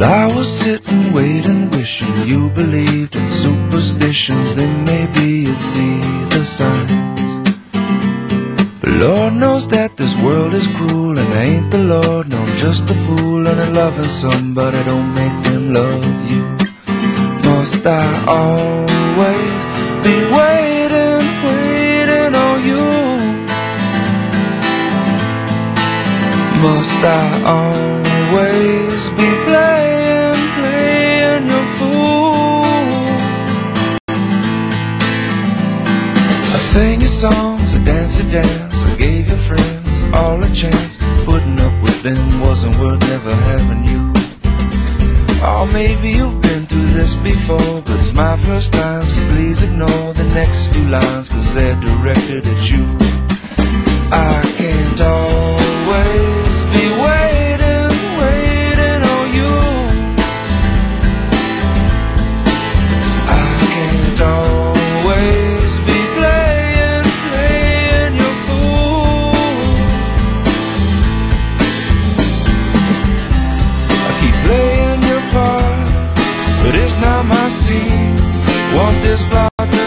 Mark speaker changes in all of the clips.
Speaker 1: Well, I was sitting, waiting, wishing you believed in superstitions. Then maybe you'd see the signs. But Lord knows that this world is cruel, and I ain't the Lord. No, I'm just a fool, and I'm loving somebody. Don't make them love you. Must I always be waiting, waiting on you? Must I always be blamed? I sang your songs, I dance your dance, I gave your friends all a chance. Putting up with them wasn't worth never having you. Oh, maybe you've been through this before, but it's my first time, so please ignore the next few lines, cause they're directed at you. My scene. Want this plot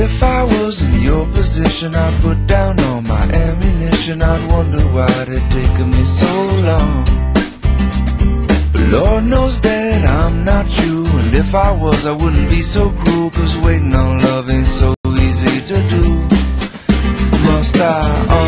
Speaker 1: if I was in your position, I'd put down all my ammunition. I'd wonder why it taken me so long. But Lord knows that I'm not you. And if I was, I wouldn't be so cruel. Cause waiting on love ain't so easy to do. Must I